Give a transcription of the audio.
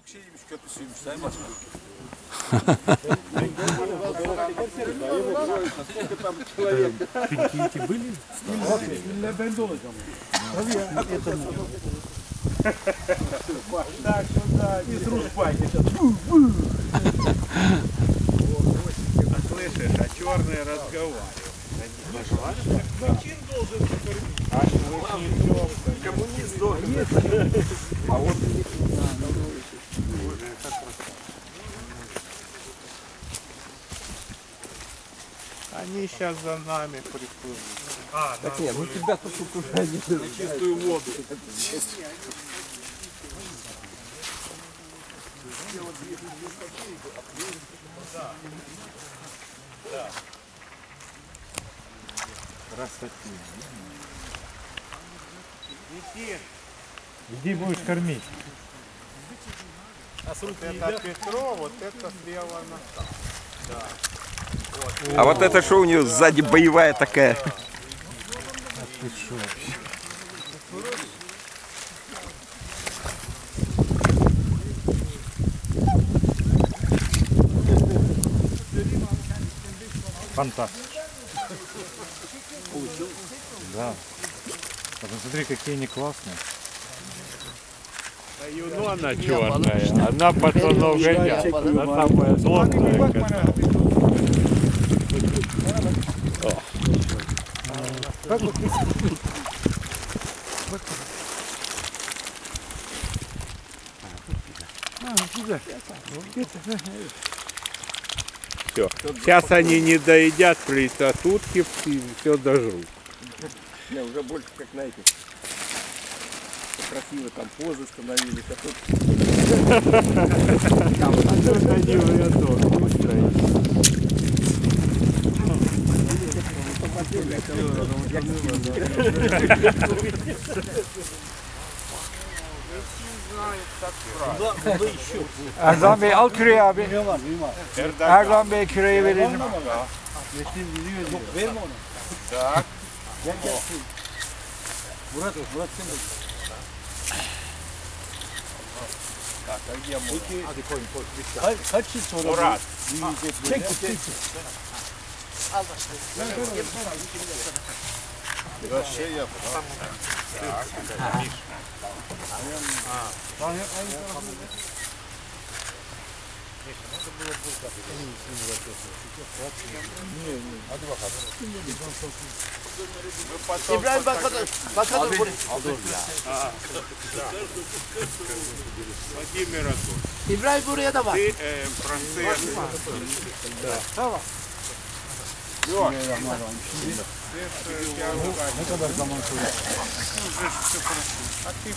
Pamuk şeyiymiş, köprüsüymüş Sayın Başkan. İlle ben de olacağım. Так, сюда. И трушпайте. А слышишь, а черные разговаривают. Чин должен покормить. А Коммунист должен. А вот Они сейчас за нами приплывут. А, так нет, ну тебя тут уже чистую воду. Иди будешь кормить. Вот это Петро, вот это слева на А вот это что у нее сзади боевая такая? Фантастика. Да. Посмотри, какие они классные. Ну она черная, она пацанов гоняет, она самая злобная. Все. Сейчас они не доедят, прилетят утки и все дожрут. Не, уже больше как на этих. Красиво там позы становились, а тут Они в рядок выстроились. Erdoğan Bey al küreği abi. Erdoğan Bey küreği verelim. Yok verme onu. Gel gel. Murat, Murat sen de. Peki, Hadi koyun koy. Kaç, kaç yıl sonra Murat. bu Al başlayalım. Ben şey yap. Tamam. İbrahim bakalım. Bakalım buraya. İbrahim buraya da bak. Tamam. Процесс. Ne kadar zaman sonra. А ты.